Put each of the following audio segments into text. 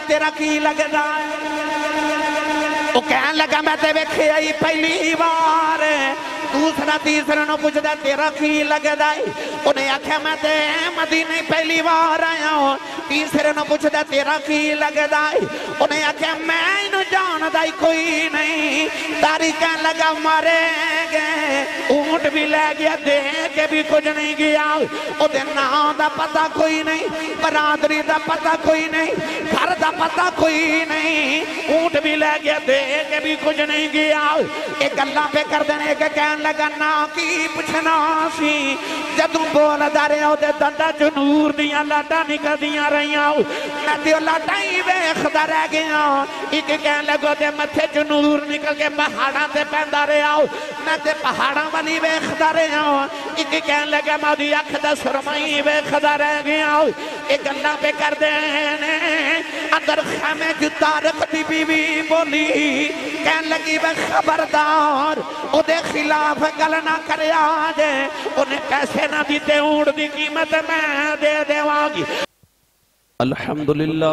तेरा की मैं ही तीसरे नु तेरा की लगदा ओने आख्या मैं ते पहली बार आया। तीसरे तेरा आख्या मैं कोई नहीं। तारीखा लगा मारे गए। ऊँट भी ले गया दे के भी कुछ नहीं गया। ओदे नां दा पता कोई नहीं, बरादरी दा पता कोई नहीं, घर दा पता कोई नहीं। ऊँट भी ले गया दे के भी कुछ नहीं गया। ये गल्ला पे कर देने के कह लगा, ना की पूछना सी। जदों बोलदा रहा, ओदे दंदा च नूर दियाँ लाटा निकल निकलदियाँ रहियाँ। मैं तो लाटा ही वेखदा रह गया। एक कह लगो ते मथे च नूर दूर निकल के पहाड़ा से पैदा रहा मैं पहाड़ा वाली वेखता रहा एक कह लगे, मैं अख दस सुरमई वेखता रह गया ये गल्ला पे कर दे अगर खामे जुता रखती बीवी बोली कह लगी मैं खबरदार ओद खिलाफ गल ना कर पैसे ना दीते, ऊँट की कीमत मैं दे देवगी। अलहमदुल्ला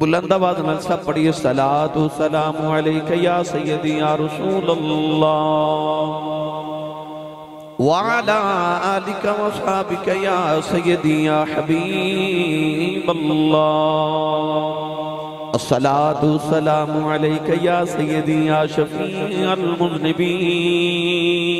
बुलंद आवाज़ में सब पढ़िए, सलातु सलाम या सय्यदी या रसूल वाला आलिका या सय्यदी या हबीब सलाम या सय्यदी या शफी अल मुज़निबीन।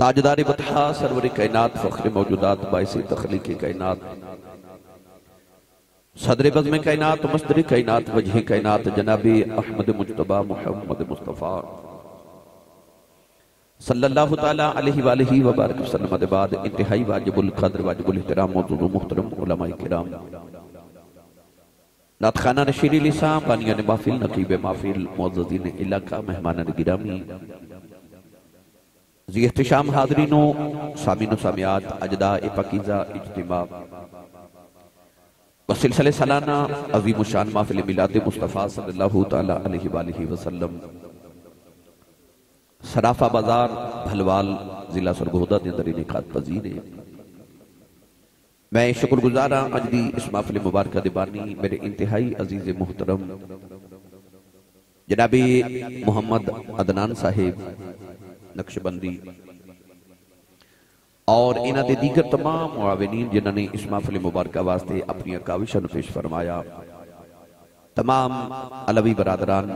ताजदार बतहा सरवर कायनात, फख्र मौजूदात, बायस तखलीक कायनात। सदर बज़म कायनात मस्दर कायनात, वजह कायनात, जनाबी अहमद मुजतबा मोहम्मद मुस्तफ़ा। सल्लल्लाहु ताला अलैहि वालैहि व बारक वसल्लम के बाद इंतहाई वाजिबुल कद्र, वाजिबुल इहतराम मौजूद मुहतरम उलमाए किराम। नात खाना नशीरी लिसां बानिया ने महफिल, नकीब महफिल मुअज्जजीन इलाका, मेहमान गिरामी। जी एहतशाम हाजरीनों सामिन सामियात अजदा पकीज़ा इज्तिमा व सिलसिले सालाना अजीम शान महफिल मिलाद मुस्तफ़ा सल्लल्लाहु तआला अलैहि वसल्लम सराफा बाज़ार भलवाल जिला सरगोदा के अंदर इनिकाद पजीर है मैं शुक्रगुजार हाँ अज की इस महफिल मुबारक दिबानी मेरे इंतहाई अज़ीज़ मुहतरम जनाबी मोहम्मद अदनान साहिब नक्शबंदी। और इन्हों के दीगर तमाम मुआविनीन, जिन्होंने इस महफिल मुबारक वास्ते अपन काविशा पेश फरमाया। तमाम अलवी बरादरान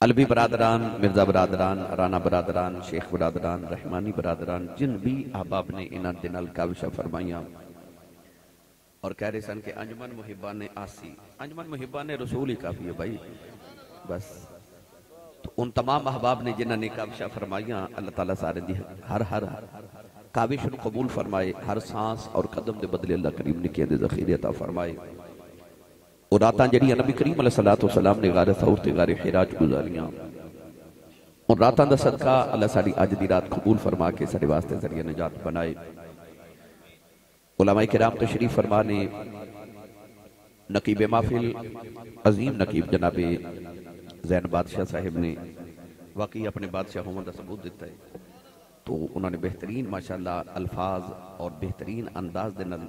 अलवी बरादरान, मिर्ज़ा बरादरान राना बरादरान, शेख बरादरान, रहमानी बरादरान, जिन भी अहबाब ने इन्होंने काविशा फरमाइया और कह रहे सन कि अंजमन मुहिबा ने आसी। अंजमन मुहिबा ने रसूल ही काफ़ी है भाई। बस। तो उन तमाम अहबाब ने जिन्होंने काविशा फरमाइया, अल्लाह ताला सारे दी हर हर काविश कबूल फरमाए, हर सांस और कदम के बदले अल्लाह करीम ने किए जखीरे अता फरमाए। और रात जी नबी करीम सलाम ने गारे सऊर से गारे हिराज गुजारियाँ। और रात का सदका अल्लाह साड़ी अज की रात कबूल फरमा के सारे वास्ते ज़रिए निजात बनाए। उलमा कराम तशरीफ़ फरमा ने, नकीब माफिल अजीम नकीब जनाबे जैन बादशाह साहिब ने वाकई अपने बादशाह होने का सबूत दिता है। तो उन्होंने बेहतरीन, माशाल्लाह, अल्फाज और बेहतरीन अंदाज के नाल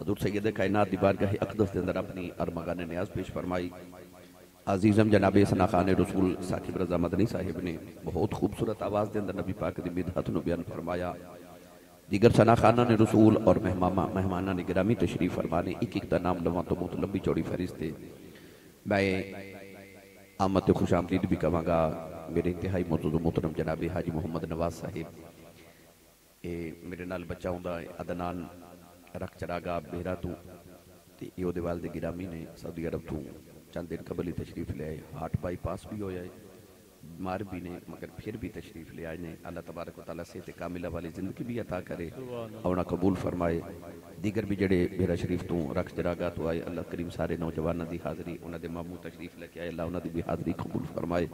हजूर सैयद कायनात की बारगाह अकदस के अंदर अपनी अरमगान न्याज पेश फरमाई। अजीजम जनाब सना खान रसूल साकिब रजा मदनी साहिब ने बहुत खूबसूरत आवाज़ के अंदर नबी पाक की मिदहत बयान फरमाया। दिगर सना खाना ने रसूल और मेहमाना मेहमाना ने गिरामी तशरीफ़ फरमाने एक एक का नाम लवा तो बहुत लंबी चौड़ी फहरिस्त है। मैं आमद खुश आमदीद भी कहांगा मेरे इंतहाई मौजूद मोहतरम जनाबी हाजी मोहम्मद नवाज़ साहिब ये मेरे नाल बच्चा होंदा अदनान रख चरागा बेहरा तू ते ये गिरामी ने सऊदी अरब तू चंद दिन कबल ही तशरीफ़ ले आए हार्ट बाईपास भी होया है बीमार भी ने मगर फिर भी तशरीफ़ ले आए। ने अल्लाह तबारक तआला सेहत कामिला वाली ज़िंदगी भी अता करे और कबूल फरमाए। दीगर भी जड़े बेरा शरीफ तू रख जरागा तो आए। अल्लाह करीम सारे नौजवानों की हाज़री उन्होंने मामू तशरीफ़ लेके आए। अल्लाह उन्होंने भी हाज़री कबूल फरमाए।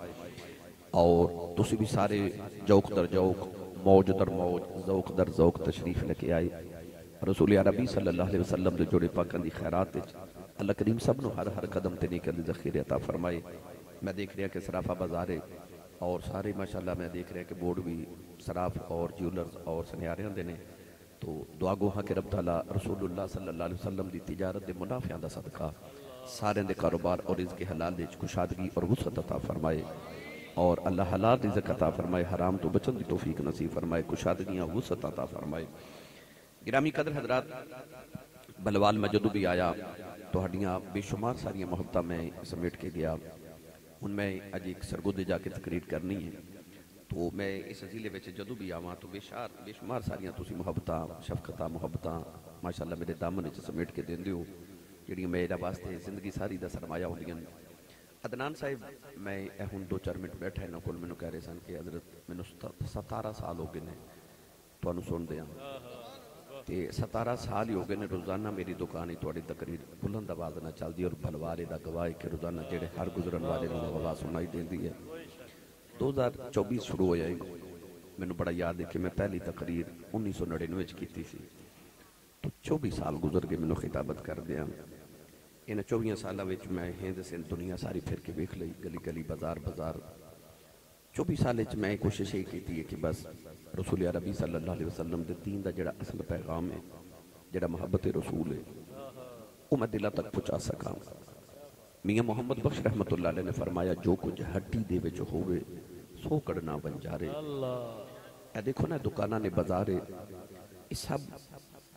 और तुम भी सारे जौक दर जौक, मौज दर मौज, जौक दर जौक तशरीफ़ लेके आए। रसूल अरबी सल्लल्लाहु अलैहि वसल्लम के जोड़े पाकों की खैरात अल्लाह करीम सब नो हर हर कदम ते नहीं कर जखीरे अता फरमाए। मैं देख रहा कि सराफा बाज़ार है और सारे माशाला मैं देख रहा कि बोर्ड भी सराफ और ज्वेलर्स और सुनियारे होंगे ने। तो दुआ गोहा के रब तला रसूलुल्लाह सल्लल्लाहु अलैहि वसल्लम के मुनाफिया का सदका सारे के कारोबार और इसके हलाल खुशादगी और वसत अता फरमाए। और अल्लाह हलाल रिजक अता फरमाए, हराम तो बचन की तोफीक नसीब फरमाए कुशादगियाँ वसत अता फरमाए। ग्रामी कदर हजरात, बलवाल मैं जो भी आया तो बेशुमार सारिया मुहब्बत मैं समेट के गया। हूँ मैं अज एक सरगोदे जाके तकरीर करनी है तो मैं इस अजीले में जो भी आवा तो बेशार बेशुमार सारिया मुहब्बत शफकत मुहब्बत माशाला मेरे दामन समेट के देंगे हो जी मेरे वास्ते ज़िंदगी सारी का सरमाया होंगे अदनान साहिब मैं हूँ दो चार मिनट बैठा इन्होंने को मैं कह रहे सन कि हज़रत मैं सतारा साल हो गए हैं तो सुनते तो सतारा साल ही हो गए रोज़ाना मेरी दुकान ही थोड़ी तकरीर बुलंद आवाज़ ना चलती और बलवारे का गवाह कि रोज़ाना जेडे हर गुजरन वाले आवाज़ सुनाई देती है दो हज़ार चौबीस शुरू हो। जाए मैं बड़ा याद है कि मैं पहली तकरीर उन्नीस सौ नड़िनवे की तो चौबीस साल गुजर के मैं खिताबत कर दिया इन चौबीस सालों में हिंद, सिंध दुनिया सारी फिर के वेख ली गली गली बाज़ार बाज़ार चौबीस साल मैं कोशिश ये की कि बस रसूल अरबी सल्लल्लाहु अलैहि वसल्लम के दीन का जड़ा असल पैगाम है जड़ा मुहब्बत रसूल है वह मैं दिलों तक पहुँचा सका। मियाँ मुहम्मद बख्श रहमत ने फरमाया, जो कुछ हड्डी दे हो सो कड़ना बन जा रहे देखो ना, दुकाना ने बाजारे सब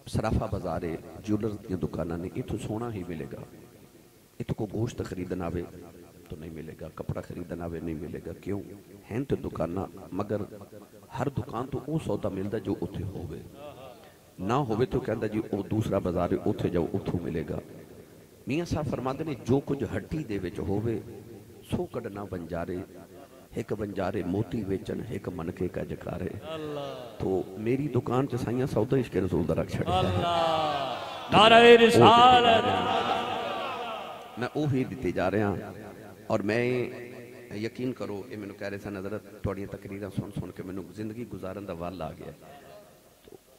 सराफा बाजारे ज्वेलर दुकाना ने इतों सोना ही मिलेगा। इतों को गोश्त खरीदना आवे तो नहीं मिलेगा, कपड़ा खरीदना आवे, नहीं मिलेगा। क्यों? हैं तो दुकाना, मगर हर दुकान तो वह सौदा मिलता जो उ हो ना हो तो कहता जी वो दूसरा बाज़ार उ जाओ उतों मिलेगा। मियाँ साहब फरमाते ने जो कुछ हड्डी दे हो सो कड़ना बंजारे। एक बंजारे मोती वेचन एक मनके का जकारे। तो मेरी दुकान च साइया सौदा इश्क रसूल का रख छड़ा मैं उ ही दिते जा रहा और मैं ਯਕੀਨ ਕਰੋ ਇਹ ਮੈਨੂੰ ਕਹਿ ਰਹੇ ਸਨ ਹਜ਼ਰਤ ਤੁਹਾਡੀਆਂ ਤਕਰੀਰਾਂ ਸੁਣ ਸੁਣ ਕੇ ਮੈਨੂੰ ਜ਼ਿੰਦਗੀ ਗੁਜ਼ਾਰਨ ਦਾ ਵੱਲ ਆ ਗਿਆ ਤੋ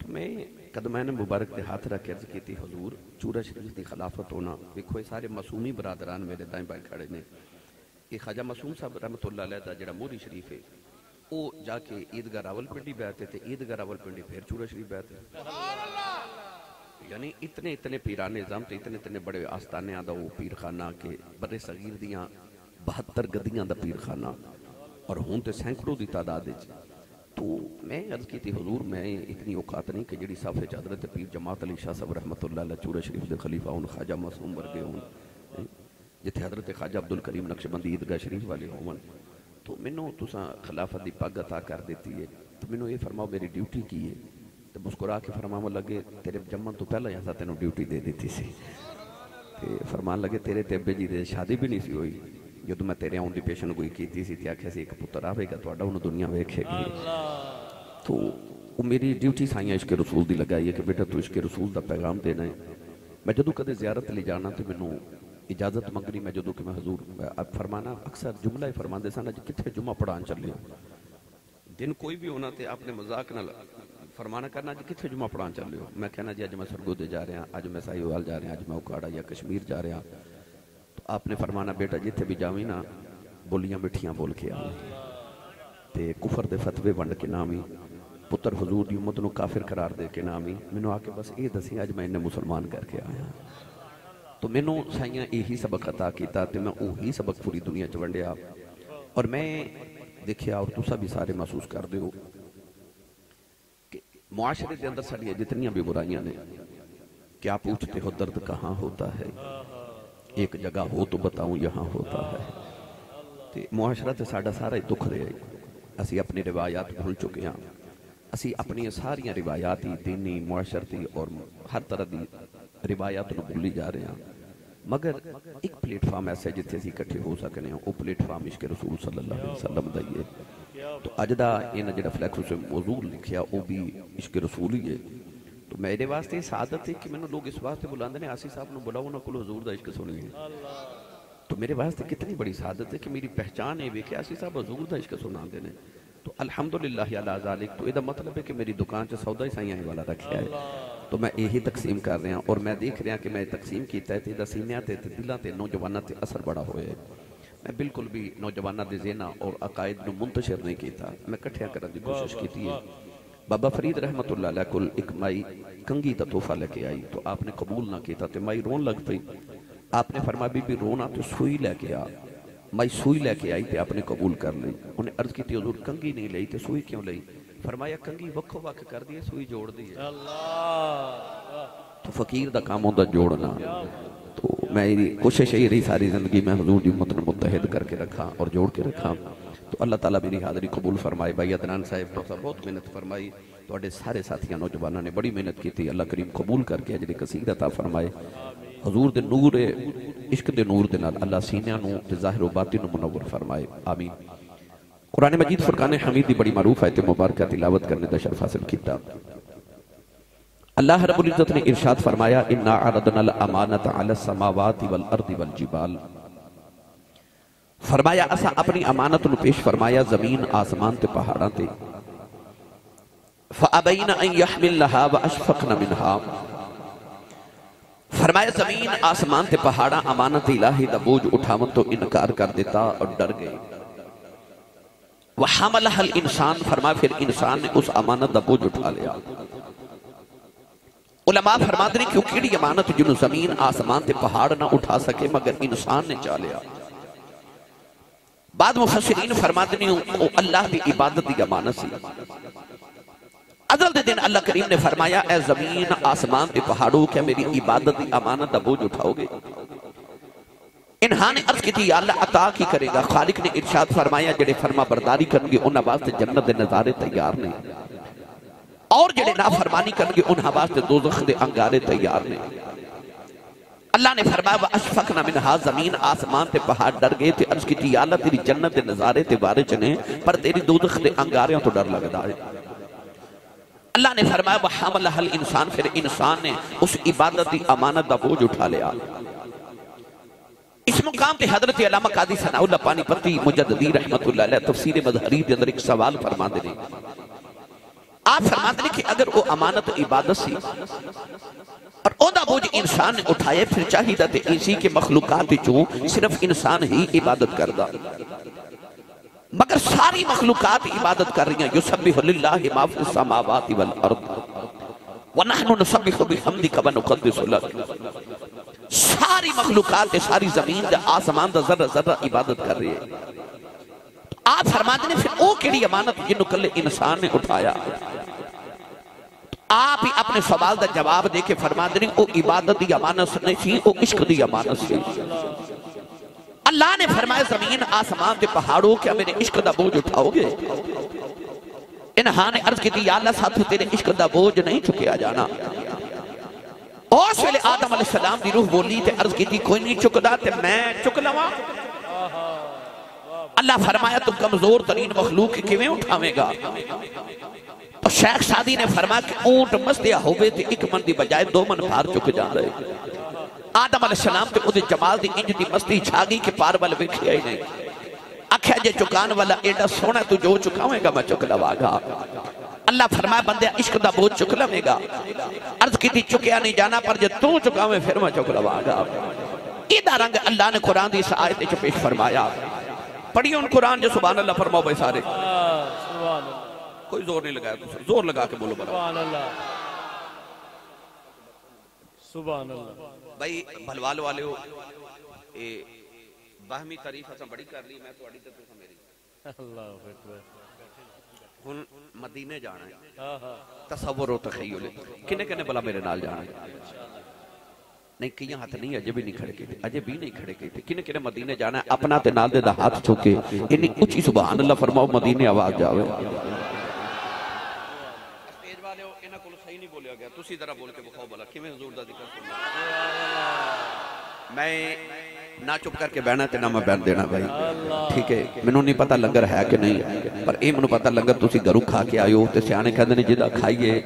तो मैं कदमैन मुबारक के हाथ रख अर्ज की थी हजूर चूरा शरीफ की खिलाफत होना देखो ये सारे मासूमी बरादरान मेरे दाएं बाएं खड़े ने ये ख्वाजा मासूम साहब रहमतुल्लाह अलैह दा जेड़ा मोहरी शरीफ है वो जाके ईदगाह रावलपिंडी बैठते थे ईदगाह रावलपिंडी फिर चूरा शरीफ बैठते यानी इतने इतने पीराने निज़ाम ते इतने इतने बड़े आस्थानियाँ दा वो पीर खाना के बड़े सगीर दियाँ 72 गद्दियाँ दा पीर खाना और हुन तो सैकड़ों की तादाद तो मैं अर्ज़ की हजूर, मैं इतनी औकात नहीं कि जी साफे चादरत पीर जमात अली शाह साहब रहमत चूरा शरीफ के खलीफा हूँ खाजा मासूम वर्गे होन जिथे हज़रत ख्वाजा अब्दुल करीम नक्शबंदी ईदगाह शरीफ वाले होवन। तो मैनू तुसा खिलाफत की पग अता कर दी है। तो मैनू ये फरमाओ, मेरी ड्यूटी की है? तो मुस्कुरा के फरमाव लगे तेरे जम्मन तो पहला ही तेन ड्यूटी दे दी सी ते फरमान लगे तेरे ते अब्बे जी की शादी भी नहीं सी हुई ਜਦੋਂ ਮੈਂ ਤੇਰੇ ਆਉਣ ਦੀ ਪੇਸ਼ਨ ਕੋਈ ਕੀਤੀ ਸੀ ਤੇ ਆਖਿਆ ਸੀ ਇੱਕ ਪੁੱਤਰ ਆਵੇਗਾ ਤੁਹਾਡਾ ਉਹਨੂੰ ਦੁਨੀਆ ਵੇਖੇਗੀ तो वो मेरी ड्यूटी साइया इश्क रसूल की लगाई है कि बेटा तू इश्क रसूल का पैगाम देना है मैं जो कदे जियारत ले जाना तो मैनू इजाजत मंगनी मैं जो कि मैं हजूर फरमाना अक्सर जुमला ही फरमाते सन अज कितने जुमा पढ़ान चले दिन कोई भी होना तो अपने मजाक न फरमाना करना अज कितने जुमा पढ़ान चल रहे हो? मैं कहना, जी अब मैं सरगोदे जा रहा अब मैं साहिवाल जा रहा अब मैं उकाड़ा या कश्मीर जा रहा तो आपने फरमाना, बेटा जिथे भी जावी ना, बोलियाँ मिठिया बोल के आवे तो कुफर के फतवे वंड के ना भी पुत्र हजूर की उम्मत को काफिर करार दे के ना भी आके बस ये दसी अज मैं इन्हें मुसलमान करके आया तो मैनू साइया यही सबक अता किया तो मैं उ सबक पूरी दुनिया च वंडिया। और मैं देखिया, और तुसा भी सारे महसूस कर हो। मुआशरे के अंदर साढ़िया जितनिया भी बुराइयाँ ने, क्या पूछते हो दर्द कहाँ होता है? एक जगह हो तो बताऊँ यहाँ होता है। ते मुआशरा तो साढ़ा सारा ही दुख रहा है। अपनी रिवायात भूल चुके हाँ। असं अपन सारिया रिवायात ही दीनी, मुआशरती और हर तरह की रिवायात को भूली जा रहे हैं। मगर एक प्लेटफॉर्म ऐसा जिथे अं इकट्ठे हो सकते हैं। वह प्लेटफॉर्म इश्क रसूल सल्ला वसलम द तो अज का इन्हें जो फ्लैक्स मौजूद लिखा वह भी इश्क रसूल ही है तो मैं ये वास्ते आदत है कि मैंने लोग इस वास्ते बुलाते हैं आसी साहब बुलाओ उन्होंने को हजूर का इश्क सुनिए तो मेरे वास्ते कितनी बड़ी सादत है कि मेरी पहचान है कि आसी साहब हजूर का इश्क सुना देने तो अलहमदुल्ला आजादिक तो यह मतलब है कि मेरी दुकान से सौदा ही साइया वाला रखा है तो मैं यही तकसीम कर रहा और मैं देख रहा कि मैं तकसीम किया तो यह सीनिया दिलों से नौजवानों से असर बड़ा होया मैं बिल्कुल भी नौजवानों के जेना और अकायद को मुंतशिर नहीं किया मैं कट्ठिया करने की कोशिश की है। बाबा फरीद रहमत को एक माई कंगी का तोहफा लेके आई तो आपने कबूल ना किया तो माई रोन लग पई। आपने फरमा बीबी रोना तो सुई लैके आ। माई सुई लैके आई तो आपने कबूल कर ली। उन्हें अर्ज़ की हजूर कंगी नहीं ली तो सुई क्यों ली फरमाया कंगी वक्ो वक् कर दी सुई जोड़ दी तो फकीर का काम होता जोड़ना। तो मैं कोशिश यही रही सारी ज़िंदगी मैं हजूर की उम्मत मुतहद करके रखा और जोड़ के रखा। तो अल्लाह ताला मेरी हाज़री कबूल फरमाए। भाई अदनान साहब तो बहुत मेहनत फरमाई। थोड़े तो सारे साथियों, नौजवानों ने बड़ी मेहनत की थी अल्लाह करीम कबूल करके अजरी कसीर अता फरमाए। हजूर दे नूर, इश्क के नूर के नाल अल्लाह सीनिया ज़ाहिर नु मुनव्वर फरमाए। आमीन। कुरान मजीद फुरकान हमीद की बड़ी मारूफ है ते मुबारक तिलावत करने का शर्फ हासिल कीता। अल्लाह रब्बुल इज़्ज़त ने इरशाद फरमाया, इन्ना अरदनल अमानत अला समावाति वल अर्दि वल जिबाल। फरमाया, असा अपनी अमानत नु पेश फरमाया ज़मीन, आसमान ते पहाड़ां ते। फअबैन अन यहमिलहा व अशफकन मिनहा। फरमाया, ज़मीन, आसमान ते पहाड़ा, अमानत इलाही दा बोझ उठावन तो इनकार कर देता और डर गए। वह इंसान फरमा फिर इंसान ने उस अमानत का बोझ उठा लिया। उलमा फरमाते ने क्यों केड़ी अमानत जिन्हों ज़मीन आसमान ते पहाड़ ना उठा सके, मगर इंसान ने चा लिया। बाद मुफसरीन फरमाते ने अल्लाह की इबादत की अमानत सी। अदल के दिन अल्लाह करीम ने फरमाया ए ज़मीन आसमान के पहाड़ों क्या मेरी इबादत की अमानत का बोझ उठाओगे। इन्हा ने अर्ज़ की अल्लाह, अता की करेगा? खालिक ने इरशाद फरमाया, जेडे फरमा बरदारी करेंगे उन्होंने वास्ते जन्नत के नजारे तैयार ने और जेडे नाफरमानी करेंगे उन्होंने वास्ते दोजख के अंगारे तैयार ने अल्लाह ने फरमाया अशफक ना मिनहा ज़मीन आसमान ते पहाड़ डर गए थे अर्ज़ की अल्लाह तेरी जन्नत के नजारे ते बारे च ने पर तेरी दोजख के अंगारियों तो डर लगता है। अल्लाह ने फरमाया वह हमल हल इंसान फिर इंसान ने उस इबादत की अमानत का बोझ उठा लिया। इस मुकाम पे हज़रत अलामा कादी सनाउल्ला पानीपति मुजद्दी रहमतुल्लाह तफसीर मजहरी के अंदर एक सवाल फरमाते ने आप फरमाते ने कि अगर वो अमानत इबादत सी और ओदा बोझ इंसान ने उठाए फिर चाहिए ते इसी के मखलूकात चो सिर्फ़ इंसान ही इबादत करदा। मगर सारी मखलूकात इबादत कर रही हैं। युसब्बिहु लिल्लाहि मा फिस समावाति वल अर्द। व नहनु नुसब्बिहु बिहम्दिका व नुक़द्दिसु लक सारी मखलूकात, सारी ज़मीन दा आसमान दा जर्रा जर्रा इबादत कर रही है। आप फरमाते ने फिर वो केड़ी अमानत जिन्हों कल इंसान ने उठाया? आप ही अपने सवाल का जवाब दे के फरमाते ने वो इबादत की अमानत नहीं सी वो इश्क की अमानत सी। अल्लाह ने फरमाया, ज़मीन आसमान के पहाड़ों क्या मेरे इश्क का बोझ उठाओगे? इन्हा ने अर्ज़ की अल्लाह, साथ तेरे इश्क का बोझ नहीं चुकया जाना। उस वे आदम सलाम की रूह बोली ते अर्ज़ की कोई नहीं चुकता ते मैं चुक लवा। अल्लाह फरमाया, तू कमज़ोर तरीन मखलूक किवें उठावेगा? शेख सादी ने फरमाया कि ऊँट मस्तिया होवे ते एक मन की बजाय दो मन भार चुक जाता है आदम सलाम ते ओदे जमाल दी इंज दी मस्ती छा गई कि पार वाल वेखिया ही नहीं आख्या, जे चुकान वाला एडा सोना तू जो चुकावेगा, मैं चुक लवागा। अल्लाह फरमाया, बंदे, इश्क दा बोझ चुक लवेगा। अर्ज़ की चुकया नहीं जाना, पर जे तू चुकावे, फिर मैं चुक लवागा। इदा रंग अल्लाह ने कुरान दी इस आयत पेश फरमाया। पढ़िए उन कुरान जो सुबह अल्लाह फरमाओ भाई सारे। कोई ज़ोर नहीं लगाया दूसरा। ज़ोर लगा के बोलो सुबह भाई भलवाल वाले हो। बहमी तारीफ़ असा बड़ी कर ली मैं थोड़ी तो मेरी। अल्लाह मदीने जाना है। किने किने भला मेरे नाल जाना है? नहीं हाथ नहीं अजे भी नहीं खड़े अजे भी नहीं खड़े किए किने किने मदीने जाना है? अपना ते नाल दे दा हाथ चुके। इन उची सुबह अल्लाह फरमाओ मदीने आवाज़ जावे। ਤੁਸੀਂ ਜ਼ਰਾ ਬੋਲ ਕੇ ਵਿਖਾਓ ਭਲਾ ਕਿਵੇਂ ਹਜ਼ੂਰ ਦਾ ਜ਼ਿਕਰ ਸੁਣਨਾ ਮੈਂ ਨਾ ਚੁੱਪ ਕਰਕੇ ਬਹਿਣਾ ਤੇ ਨਾ ਮੈਂ ਬੈਠ ਦੇਣਾ ਭਾਈ ਠੀਕ ਹੈ ਮੈਨੂੰ ਨਹੀਂ ਪਤਾ ਲੰਗਰ ਹੈ ਕਿ ਨਹੀਂ ਪਰ ਇਹ ਮੈਨੂੰ ਪਤਾ ਲੰਗਰ ਤੁਸੀਂ ਘਰੋਂ ਖਾ ਕੇ ਆਇਓ ਤੇ ਸਿਆਣੇ ਕਹਿੰਦੇ ਨੇ ਜਿਹਦਾ ਖਾਈਏ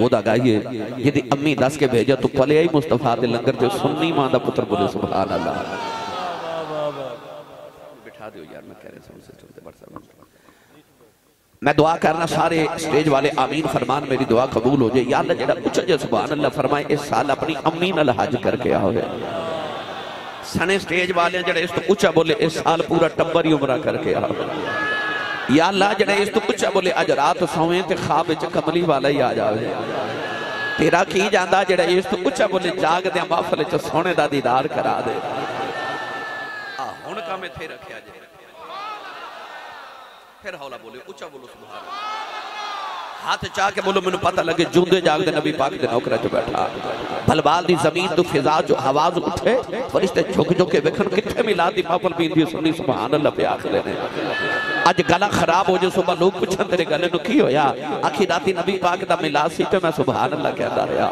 ਉਹਦਾ ਗਾਈਏ ਜਿਹਦੀ ਅੰਮੀ ਦੱਸ ਕੇ ਭੇਜਿਆ ਤੂੰ ਪਲਿਆ ਹੀ ਮੁਸਤਫਾ ਦੇ ਲੰਗਰ ਚ ਸੁੰਨੀ ਮਾਂ ਦਾ ਪੁੱਤਰ ਬੋਲੇ ਸੁਭਾਨ ਅੱਲਾਹ ਬਿਠਾ ਦਿਓ ਯਾਰ ਮੈਂ ਕਹਿ ਰਿਹਾ ਸੁਣ ਸਿਸਟਮ ਤੇ WhatsApp मैं दुआ करना सारे स्टेज वाले, आमीन फरमान, मेरी दुआ कबूल हो जाए। या अल्लाह जेड़ा उच्च जे अल्लाह फरमाए, इस साल अपनी अम्मी नाल हज करके आओगे सने स्टेज वाले जेड़े इस तो उच्चा बोले, इस साल पूरा टब्बर ही उमरा करके आओ। या अल्लाह जेड़े इस तो उच्चा बोले, अज रात सोवे ते विच कमली वाला ही आ जावे। तेरा की जांदा जेड़ा इस तो उच्चा बोले जागदे च सोने दा दीदार करा दे। हुन काम इथे रखया जे? फिर हौला बोले, ऊँचा बोलो सुभान। हाथ चाह के बोलो, मैंने पता लगे जूंदे जागदे नबी पाक दे नौकरा च बैठा। भलबाल दी ज़मीन तो फिजा जो आवाज़ उठे, फरिश्ते झुक झुक के वेखन किथे मिला दी महफल पींदी सुनी सुभान अल्लाह पे आखदे ने अज गला खराब हो जे सुबह लोग पुछन, तेरे गले नु की होया? आखी राती नबी पाक दा मिलाद सी, ते मैं सुभान अल्लाह कहदा रहा।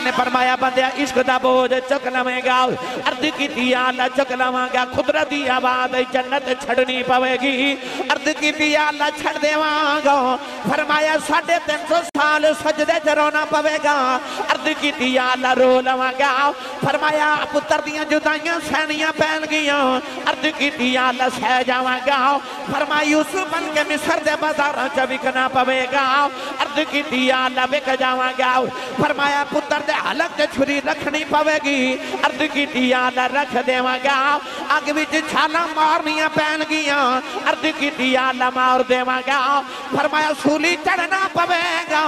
ने फरमाया इश्क बोझ चुक लवेगा। की चुक कुदरत जन्नत छड़नी पवेगी। की छड़ फरमाया, साढ़े तीन सौ साल सजदे च रोना पवेगा। की रो फरमाया पुत्र दियाँ जुदाइयाँ सहनियाँ पैन गियाँ। अर्द की सह जावांगा। फरमाया बन के मिस्र दे बाजारां च विकना पवेगा। अर्द की अल्लाह विक जावांगा। फरमाया, पुत्र दे हलक ते छुरी रखनी पवेगी। अर्ध की दिया अल्लाह रख देवांगा। अग विच छाला मारनियाँ पैन गियाँ अर्ज़ की आला मार देवांगा। फरमाया, सूली चढ़ना पवेगा।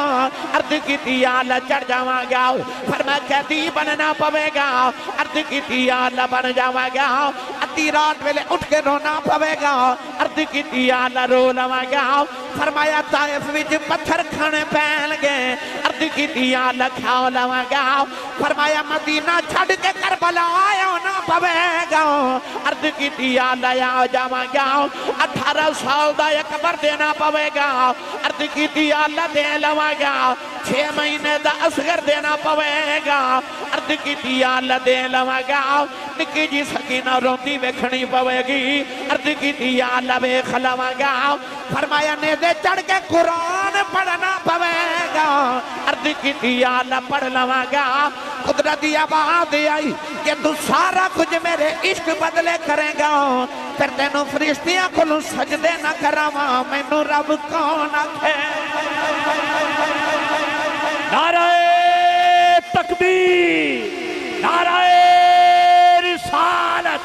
अर्ज़ की आला चढ़ जावांगा। फरमाया कैदी बनना पवेगा। अर्ध की आला बन जावांगा। अद्धी रात वेले उठ के रोना पवेगा। अर्ध की आला रो लवांगा। फरमाया ताइफ विच पत्थर खाने पैन गए अर्ज़ की आला खा लवांगा फरमाया, मदीना छड़ के करबला आया ना पवेगा अर्ज़ की आला आ जावांगा अठारह साल का अकबर देना पवेगा। अर्ज़ की आला दे लवांगा छह महीने का असगर देना पवेगा। अर्ज़ की आला दे लवांगा निकी जी सकीना रोंदी वेखनी पवेगी। अर्ज़ की दिया आला वेख लवांगा फरमाया ने दे चढ़ के कुरान पढ़ना पवेगा अर्ज़ की आला पढ़ लवांगा। कुदरती आबाद आई कि तू सारा कुछ मेरे इश्क बदले करेगा। फिर तेन फरिश्तियाँ को सजदे न करावा, मैनू रब कौन आखे? नाराए तकबीर, नाराए रिसालत,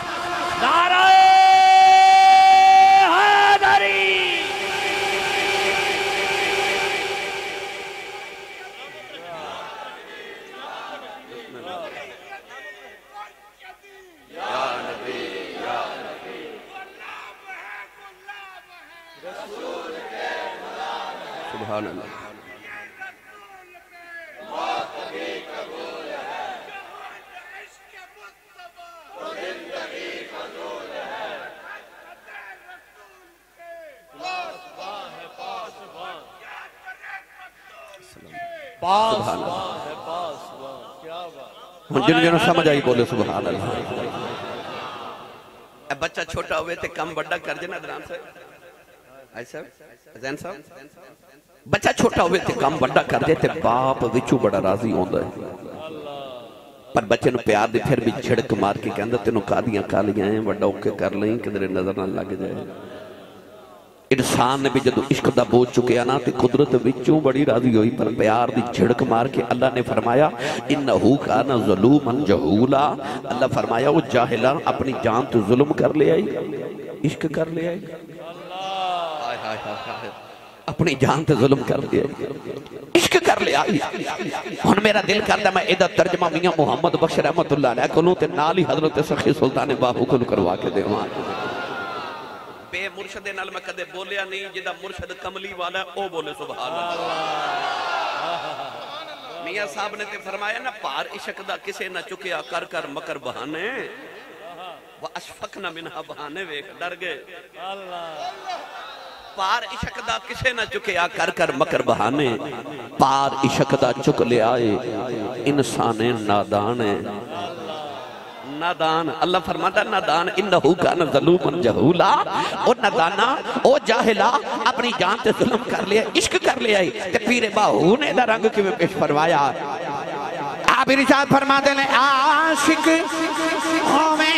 नाराए हैदरी सुभान अल्लाह जिन जिन समझ आई बोले सुभान बच्चा छोटा हुए ते कम बड़ा कर देना दरान से बच्चा छोटा हुए ते कम बड़ा कर दे बाप विचू बड़ा राज़ी होंदा है। पर बच्चे नु प्यार दे फिर भी झड़क मार के कहंदा तेनु कादियाँ कालियाँ है ओके कर लई किधरे नज़र ना लग जाए। इंसान ने भी जो इश्क का बोझ चुकया ना तो कुदरत बड़ी राज़ी हुई पर प्यार की छिड़क मार के अल्लाह ने फरमाया इन हू का ना जलूमन जहूला अल्लाह फरमाया वो जाहिला अपनी जान तो जुलम कर ले आई इश्क कर ले आई अपनी जान से जुलम कर लिया इश्क कर लिया हम मेरा दिल करता मैं इधर तर्जमा मियाँ मुहम्मद बख्श रहमत को नाल ही हज़रत सखी सुल्तान बाहू को करवा के देव बे मुर्शद नाल मैं कदे बोलिया नहीं, जिदा मुरशद कमली वाला ओ बोले, सुभान अल्लाह। मियाँ साहब ने ते फरमाया, ना पार इशक दा किसे ना चुकया कर कर, मकर बहाने। व अशफक ना मिनहा बहाने, वेख, डर गए। अल्लाह पार इशक दा किसे ना चुकया कर कर, मकर बहाने। पार इशक दा चुक ले आए इंसान नादान है। नादान। अल्लाह फरमाता, नादान, इन्नहु कान ज़लूमन जहूला। ओ नादाना, ओ जाहिला, अपनी जान ते जुल्म कर लिया, इश्क कर लिया ते पीरे बाहू ने दा रंग किवें पेश फरमाया। आप इरशाद फरमाते हैं आशिक होवे।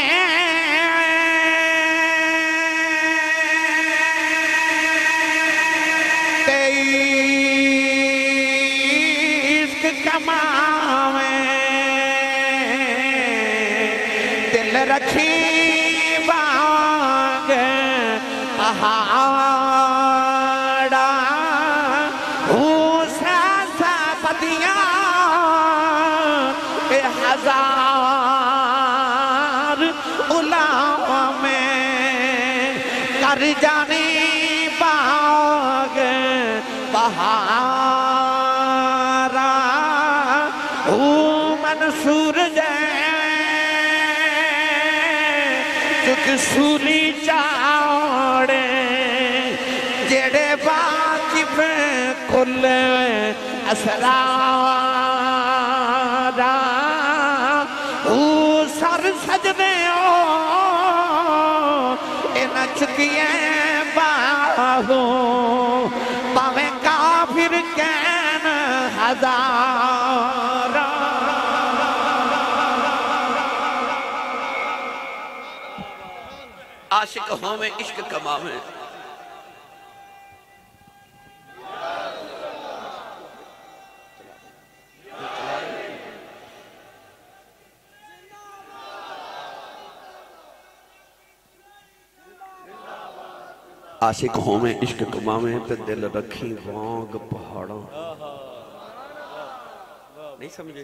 इश्क कमावे पहाड़ा आशिक होवे इश्क कमावे आशिक होवे इश्क कमावे तो दिल रखी वांग पहाड़ों। नहीं समझे?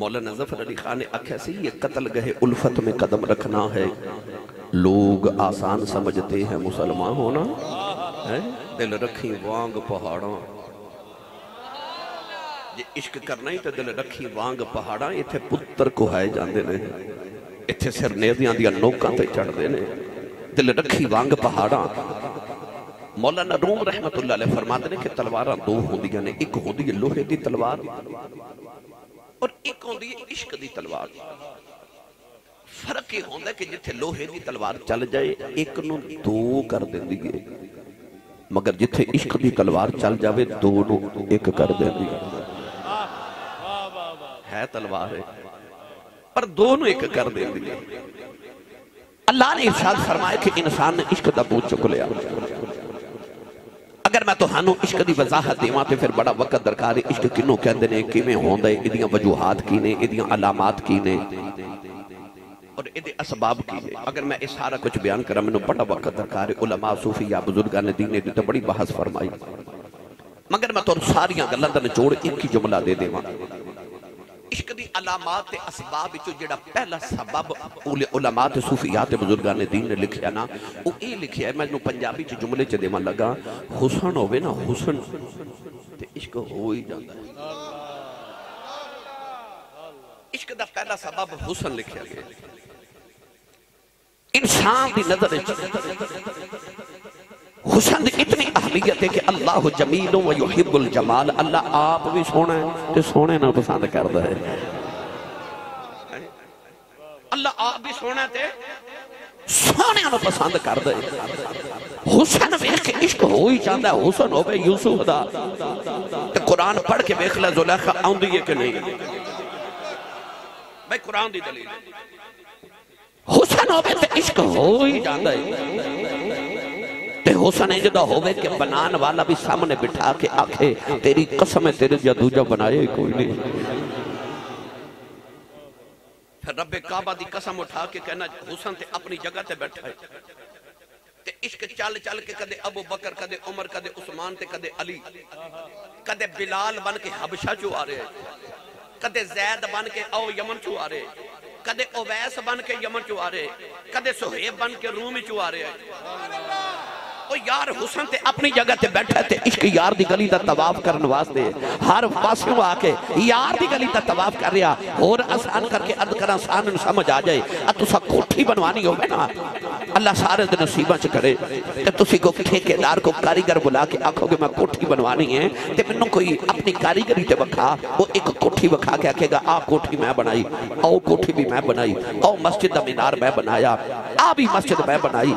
मौलाना ज़फ़र अली खान आख्या से ये कत्ल गए उल्फत में कदम रखना है। लोग आसान समझते हैं, मुसलमान होना है। दिल रखी वांग पहाड़ों। जे इश्क करना ही तो दिल रखी वांग पहाड़ा इतने पुत्र को है जाते ने। इतने सिर नेदिया नोकों से चढ़ते ने। दिल रखी वांग पहाड़ा। मौलाना रूम रहमत फरमाते हैं कि तलवार दो होंगे ने, एक होंगी है लोहे की तलवार और एक होंगी है इश्क की तलवार। फ़र्क यह होंगे कि जिथे लोहे की तलवार चल जाए, एक नु दो कर देंगी है, मगर जिथे इश्क की तलवार चल जाए दो नु एक कर देंगी है। है तलवार है, पर दोनों एक कर देंगी है। अल्लाह ने इरशाद फरमाया कि इंसान ने इश्क का बोझ चुक लिया। अगर मैं ਤੁਹਾਨੂੰ ਇਸ਼ਕ ਦੀ ਵਜ਼ਾਹਤ ਦੇਵਾਂ ਤੇ ਫਿਰ ਬੜਾ ਵਕਤ ਦਰਕਾਰ ਹੈ ਇਸ਼ਕ ਕਿੰਨੂੰ ਕਹਿੰਦੇ ਨੇ ਕਿਵੇਂ ਹੁੰਦਾ ਹੈ ਇਹਦੀਆਂ ਵਜੂਹਾਤ ਕੀ ਨੇ ਇਹਦੀਆਂ ਅਲਾਮਾਤ ਕੀ ਨੇ ਔਰ ਇਹਦੇ ਅਸਬਾਬ ਕੀ ਹੈ ਅਗਰ ਮੈਂ ਇਹ ਸਾਰਾ ਕੁਝ ਬਿਆਨ ਕਰਾਂ ਮੈਨੂੰ ਬੜਾ ਵਕਤ ਦਰਕਾਰ ਹੈ ਉਲਮਾ ਸੂਫੀਆ ਬਜ਼ੁਰਗਾਂ ਨੇ ਦੀਨ ਦੇ ਤੇ ਬੜੀ ਬਹਿਸ ਫਰਮਾਈ ਮਗਰ ਮੈਂ ਤੁਹਾਨੂੰ ਸਾਰੀਆਂ ਗੱਲਾਂ ਦਾ ਨਿਚੋੜ ਇੱਕ ਹੀ ਜੁਮਲਾ ਦੇ ਦੇਵਾਂ ਇਸ਼ਕ इश्क की अलामत असबाब जोड़ा पहला सबब उलमा तो सूफिया तो बजुर्गों ने दीन ने लिखा ना वो ये लिखा है, मैं पंजाबी च जुमले च देव लगा, हुसन होवे ना, हुसन। तो इश्क हो ही जाता इश्क का पहला सबब हुसन लिखा गया। इंसान की नज़र हुसन इतनी अहलियत है कि अल्लाह जमीलों युहिबुल जमाल। अल्लाह आप भी सोना है तो सोने ना पसंद करता है। अल्लाह आप भी सोना थे सोने पसंद कर दे हुसन वेख के इश्क हो ही जाता है। हुसन हो गए यूसुफ दा। तो कुरान पढ़ के वेख ले, जुलैखा आंदी है कि नहीं? भाई, कुरान दी दलील। हुसन हो गए तो इश्क हो ही जाता है। ते हुसन इंज का हो बना वाला भी सामने बिठा के आखे, तेरी कसम है, तेरे या दूजा बनाए कोई नहीं। फिर काबा की कसम उठा के कहना, हुसन ते अपनी जगह ते बैठा है। ते इश्क चल चल के कदे अबू बकर, कदे उमर, कदे उस्मान ते, कदे अली, कदे बिलाल बन के हबशा चो आ रहे कदे जैद बन के ओ यमन चो आ रहे कदे ओवैस बन के यमन चो आ रहे कदे सुहेब बन के रूम चो आ रहे अपनी जगह को को कारीगर बुला के आखोगे, मैं कोठी बनवानी है। ते कोई अपनी कारीगरी वखा। वो एक कोठी वखा के आखेगा, आ कोठी मैं बनाई, आओ कोठी भी मैं बनाई, आओ मस्जिद दा मीनार मैं बनाया, आ भी मस्जिद मैं बनाई।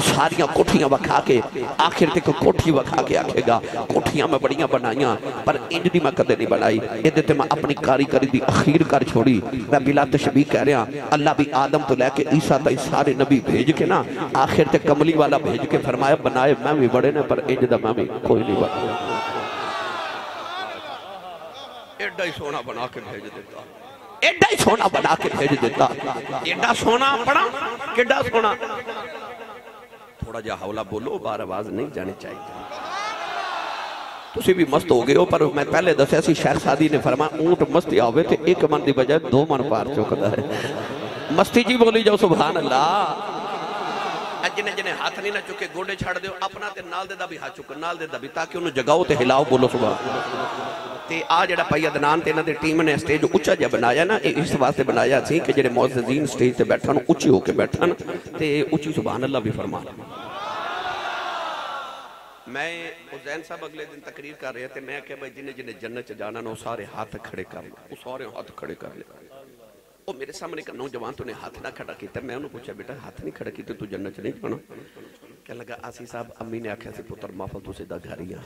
सारियाँ कोठियाँ वखा के आखिर तक कोठी वखा के आखेगा। कोठियाँ मैं बड़िया बनाइया, पर इंज की मैं कदे नहीं बनाई। ये तो मैं अपनी कारीगरी की अखीर कर छोड़ी। मैं बिला तशबी कह रहा, अल्लाह भी आदम तो लैके ईसा तई सारे नबी भेज के ना, आखिर तक कमली वाला भेज के फरमाया, बनाए मैं भी बड़े ने, पर इंज का मैं भी कोई नहीं बना। एडा ही सोना बना के भेज देता। एडा ही सोना बना के भेज देता। एडा सोना बना के सोना? ਸੋਹਣਾ ਥੋੜਾ ਜਿਹਾ ਹੌਲਾ ਬੋਲੋ ਬਾਰ ਆਵਾਜ਼ ਨਹੀਂ ਜਾਣੀ ਚਾਹੀਦੀ ਤੁਸੀਂ ਵੀ ਮਸਤ ਹੋ ਗਏ ਹੋ ਪਰ ਮੈਂ ਪਹਿਲੇ ਦੱਸਿਆ ਸੀ ਸ਼ੇਖ ਸਾਦੀ ਨੇ ਫਰਮਾਇਆ ਊਂਟ ਮਸਤੀ ਆਵੇ ਤੇ ਇੱਕ ਮਨ ਦੀ ਬਜਾਏ ਦੋ ਮਨ ਪਾਰ ਚੁੱਕਦਾ ਹੈ ਮਸਤੀ ਜੀ ਬੋਲੀ ਜਾਓ ਸੁਭਾਨ ਅੱਲਾ ਜਿਨੇ ਜਿਨੇ ਹੱਥ ਨਹੀਂ ਨਾ ਚੁੱਕੇ ਗੋਡੇ ਛੱਡ ਦਿਓ ਆਪਣਾ ਤੇ ਨਾਲ ਦੇ ਦਾ ਵੀ ਹੱਥ ਚੁੱਕ ਨਾਲ ਦੇ ਦਾ ਵੀ ਤਾਂ ਕਿ ਉਹਨੂੰ ਜਗਾਓ ਤੇ ਹਿਲਾਓ ਬੋਲੋ ਸੁਭਾਨ ਤੇ ਆ ਜਿਹੜਾ ਭਾਈ ਅਦਨਾਨ ਤੇ ਇਹਨਾਂ ਦੀ ਟੀਮ ਨੇ ਸਟੇਜ ਉੱਚਾ ਜਿਹਾ ਬਣਾਇਆ ਨਾ ਇਹ ਇਸ ਵਾਸਤੇ ਬਣਾਇਆ ਸੀ ਕਿ ਜਿਹੜੇ ਮੌਜ਼ਜ਼ੀਨ ਸਟੇਜ ਤੇ ਬੈਠਣ ਉੱਚੇ ਹੋ ਕੇ ਬੈਠਣ ਤੇ ਉੱਚੀ ਸੁਭਾਨ ਅੱਲਾ ਵੀ ਫਰਮਾਨ ਮੈਂ ਹੁਸੈਨ ਸਾਹਿਬ ਅਗਲੇ ਦਿਨ ਤਕਰੀਰ ਕਰ ਰਿਹਾ ਤੇ ਮੈਂ ਕਿਹਾ ਭਾਈ ਜਿਨੇ ਜਿਨੇ ਜੰਨਤ ਚ ਜਾਣਾ ਨਾ ਉਹ ਸਾਰੇ ਹੱਥ ਖੜੇ ਕਰ ਲੈ ਉਹ ਸਾਰੇ ਹੱਥ ਖੜੇ ਕਰ ਲੈ ਉਹ ਮੇਰੇ ਸਾਹਮਣੇ ਇੱਕ ਨੌਜਵਾਨ ਤੋਂ ਨੇ ਹੱਥ ਨਾ ਖੜਾ ਕੀਤਾ ਮੈਂ ਉਹਨੂੰ ਪੁੱਛਿਆ ਬੇਟਾ ਹੱਥ ਨਹੀਂ ਖੜਾ ਕੀਤਾ ਤੂੰ ਜੰਨਤ ਚ ਨਹੀਂ ਜਾਣਾ ਕਹਿ ਲਗਾ ਆਸੀ ਸਾਹਿਬ ਅੰਮੀ ਨੇ ਆਖਿਆ ਸੀ ਪੁੱਤਰ ਮਾਫਲ ਤੂੰ ਸਿੱਧਾ ਘਰ ਹੀ ਆ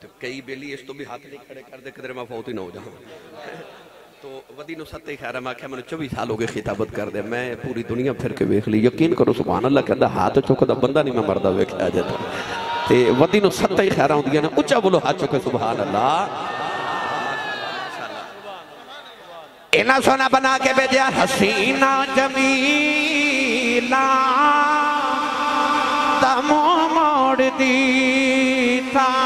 ਤੇ ਕਈ ਬੇਲੀ ਇਸ ਤੋਂ ਵੀ ਹੱਥ ਨਹੀਂ ਖੜੇ ਕਰਦੇ ਕਿਧਰੇ ਮੈਂ ਫੌਤ ਹੀ ਨਾ ਹੋ ਜਾਵਾਂ तो वदी नु सत्ते खैर मैं आख्या मैंने चौबीस साल हो गए खिताबत कर दे मैं पूरी दुनिया फिर के वेख ली यकीन करो सुबहान अल्लाह कहता हाथ चुकदा बंदा नहीं मैं मरदा वेख्या अजे ते वदी नु सत्ते खैर आउंदियां ने उच्चा बोलो हाथ चुके सुबहान अल्लाह इना सोना बना के भेजा हसीना जमीला तमो मोड़ दी था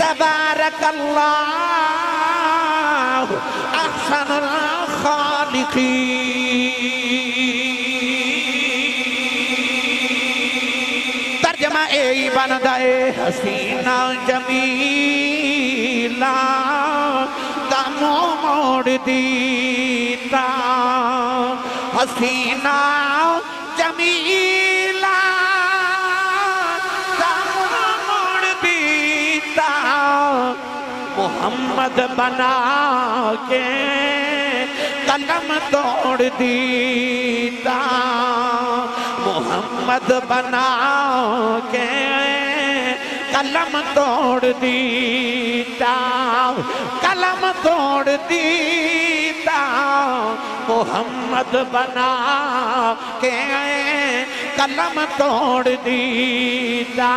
তাবারাকাল্লাহ আহসানুল খালিকিন। তরজমা এই বান্দায়ে হাসিনা জমিলা কামো মোড় দিতা হাসিনা জমিলা मोहम्मद बना के कलम तोड़ दीता। मोहम्मद बना के कलम तोड़ दीता। कलम तोड़ दीता। मोहम्मद बना के कलम तोड़ दीता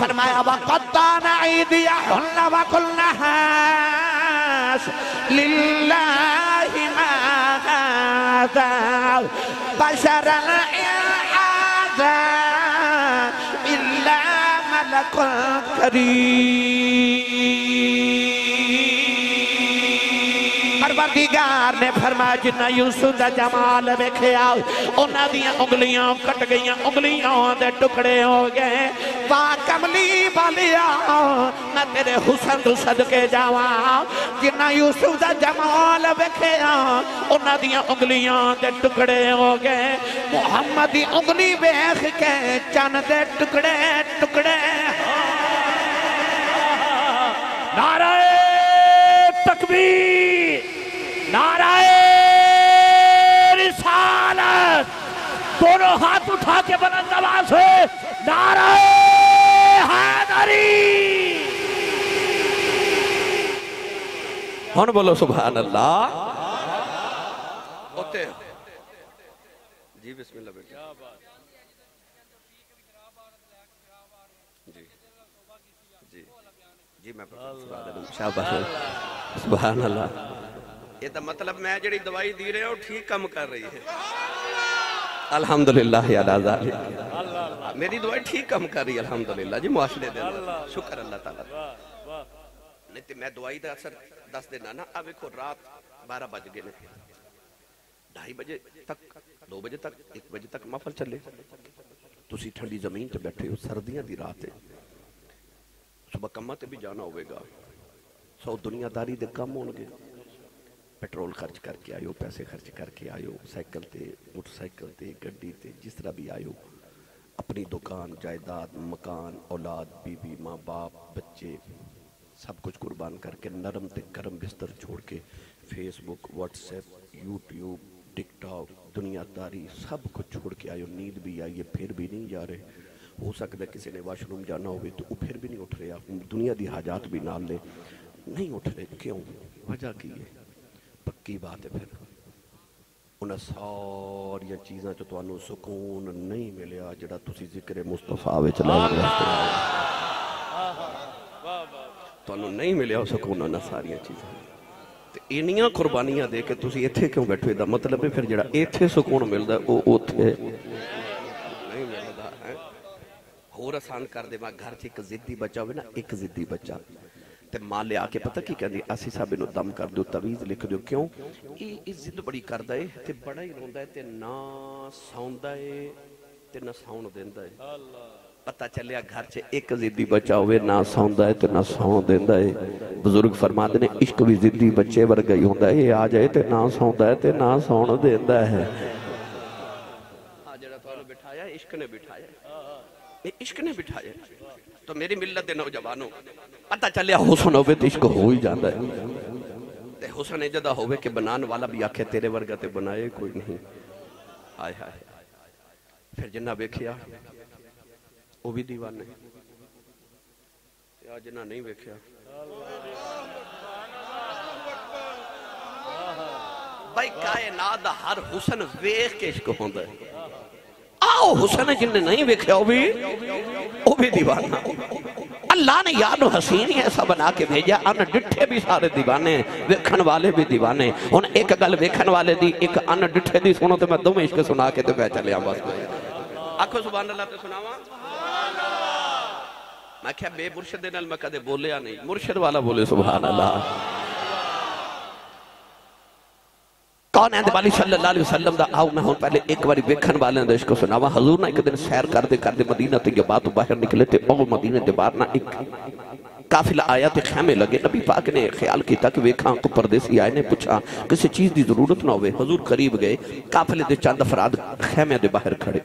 फरमाया वक़त्ता नईदिया हुल्ला वकुल्ना हास लिल्लाहि मा हादा बशरन हादा इल्ला मलकुल करीम परवरदिगार ने फरमाया, जिन्ना यूसुफ दा जमाल वेख्या, उन्हां दियाँ उंगलियाँ कट गई उंगलियाँ दे टुकड़े हो गए। वा कमली वालिया मैं तेरे हुसन तू सदके जावा। जिन्ना यूसुफ दा जमाल वेखिया, उन्हां दियाँ उंगलियाँ दे टुकड़े हो गए। मुहम्मद दी उंगली वेख के चन दे टुकड़े टुकड़े। नाराए तकबीर। नाराए रिसालत दोनों हाथ उठा के बुलंद आवाज से नाराए हैदरी ਹੁਣ ਬੋਲੋ ਸੁਭਾਨ ਅੱਲਾ ਉੱਤੇ ਜੀ ਬਿਸਮਿਲ੍ਲਾ ਬੇਟਾ ਜੀ ਜੀ ਜੀ ਮੈਂ ਸੁਭਾਨ ਅੱਲਾ ਸ਼ਾਬਾਸ਼ ਸੁਭਾਨ ਅੱਲਾ ये तो मतलब मैं जी दवाई दे रहा ठीक कम कर रही है। अलहमदुल्ला मेरी दवाई ठीक कम कर रही है अलहमदुल्ला जी मुआशरे शुक्र अल्लाह तला। नहीं तो मैं दवाई का असर दस दिना ना। अब देखो, रात बारह बज गए ढाई बजे तक, दो बजे तक, एक बजे तक मफल चले। तुम ठंडी ज़मीन च बैठे हो, सर्दियों की रात है। सुबह कमां भी जाना होगा सौ दुनियादारी के कम होने ਪੈਟਰੋਲ ਖਰਚ ਕਰਕੇ ਆਇਓ ਪੈਸੇ ਖਰਚ ਕਰਕੇ ਆਇਓ ਸਾਈਕਲ ਤੇ ਮੋਟਰਸਾਈਕਲ ਤੇ ਗੱਡੀ ਤੇ ਜਿਸ ਤਰ੍ਹਾਂ ਵੀ ਆਇਓ अपनी दुकान जायदाद मकान औलाद बीवी माँ बाप बच्चे सब कुछ कुर्बान करके नरम ते करम बिस्तर छोड़ के फेसबुक व्हाट्सएप यूट्यूब टिकटॉक दुनियादारी सब कुछ छोड़ के आयो नींद भी आई है फिर भी नहीं जा रहे हो सकता है किसी ने वाशरूम जाना हो तो वो फिर भी नहीं उठ रहे दुनिया की हाजात भी नाल ले नहीं उठ रहे क्यों वजह की है ਕੀ ਬਾਤ ਹੈ ਫਿਰ ਉਹਨਾਂ ਸਾਰੀਆਂ ਚੀਜ਼ਾਂ 'ਚ ਤੁਹਾਨੂੰ ਸਕੂਨ ਨਹੀਂ ਮਿਲਿਆ ਜਿਹੜਾ ਤੁਸੀਂ ਜ਼ਿਕਰ ਮੁਸਤਫਾ ਵਿੱਚ ਲੈ ਕੇ ਤੁਹਾਨੂੰ ਨਹੀਂ ਮਿਲਿਆ ਸਕੂਨ ਉਹਨਾਂ ਸਾਰੀਆਂ ਚੀਜ਼ਾਂ ਤੇ ਇੰਨੀਆਂ ਕੁਰਬਾਨੀਆਂ ਦੇ ਕੇ ਤੁਸੀਂ ਇੱਥੇ ਕਿਉਂ ਬੈਠੇ ਦਾ ਮਤਲਬ ਹੈ ਫਿਰ ਜਿਹੜਾ ਇੱਥੇ ਸਕੂਨ ਮਿਲਦਾ ਉਹ ਉੱਥੇ ਨਹੀਂ ਮਿਲਦਾ ਹੋਰ ਆਸਾਨ ਕਰ ਦੇਵਾਂ ਘਰ 'ਚ ਇੱਕ ਜ਼ਿੱਦੀ ਬੱਚਾ ਹੋਵੇ ਨਾ ਇੱਕ ਜ਼ਿੱਦੀ ਬੱਚਾ ਤੇ ਮਾਂ ਲਿਆ ਕੇ ਪਤਾ ਕੀ ਕਹਿੰਦੀ ਅਸੀਂ ਸਾਹਿਬ ਨੂੰ ਦਮ ਕਰ ਦਿਓ ਤਵੀਜ਼ ਲਿਖ ਦਿਓ ਕਿਉਂ ਇਹ ਇਹ ਜ਼ਿੱਦ ਬੜੀ ਕਰਦਾ ਏ ਤੇ ਬੜਾ ਹੀ ਰੋਂਦਾ ਏ ਤੇ ਨਾ ਸੌਂਦਾ ਏ ਤੇ ਨਾ ਸੌਣ ਦਿੰਦਾ ਏ ਪਤਾ ਚੱਲਿਆ ਘਰ 'ਚ ਇੱਕ ਜ਼ਿੱਦੀ ਬੱਚਾ ਹੋਵੇ ਨਾ ਸੌਂਦਾ ਏ ਤੇ ਨਾ ਸੌਂ ਦਿੰਦਾ ਏ ਬਜ਼ੁਰਗ ਫਰਮਾਉਂਦੇ ਨੇ ਇਸ਼ਕ ਵੀ ਜ਼ਿੱਦੀ ਬੱਚੇ ਵਰਗਾ ਹੀ ਹੁੰਦਾ ਏ ਆ ਜਾਏ ਤੇ ਨਾ ਸੌਂਦਾ ਏ ਤੇ ਨਾ ਸੌਣ ਦਿੰਦਾ ਹੈ ਆ ਜਿਹੜਾ ਤੁਹਾਨੂੰ ਬਿਠਾਇਆ ਇਸ਼ਕ ਨੇ ਬਿਠਾਇਆ ਇਹ ਇਸ਼ਕ ਨੇ ਬਿਠਾਇਆ तो मेरी मिल्लत के नौजवानों। पता चलिया हुसन होवे तो इश्क हो ही जाता है। ते हुसन जदा होवे कि बनाने वाला भी आखे, तेरे वर्गा ते बनाए कोई नहीं। हाय हाय फिर जिन्ना वेखिया, वो भी दीवाने। ते जिन्ना नहीं वेखिया। भाई, कायनात दा हर हुसन वेख के इश्क होंदा है। जिन्ने नहीं वेख्या वो भी वो भी दीवाना। अल्लाह ने यार हसीन ही ऐसा बना के भेजा, अन डिठे भी सारे दीवाने, वेखन वाले भी दीवाने। हुन एक गल वेखन वाले दी, एक अन डिठे दी सुनो तो मैं दोवें इश्क सुना के ते मैं चलिया बस। आखो सुभान अल्लाह ते सुनावा? मैं क्या बे मुर्शद नाल मैं कदे बोलिया नहीं, मुर्शद वाला बोले सुभान अल्लाह कौन है? वाली सल्लल्लाहु अलैहि वसल्लम दा आओ, मैं हुन पहले एक बारी वेखन वाले दा इसको सुनावा। हजूर ना एक दिन सैर करते करते मदीना ते ये बात बाहर निकले ते ओ मदीने ते बाहर ना एक काफिला आया ते खैमे लगे। नबी पाक ने ख्याल किया कि वेखा को परदेसी आए ने पूछा किसी चीज़ की ज़रूरत ना होवे। हजूर करीब गए, काफिले दे चंद अफराद खैमे दे बाहर खड़े।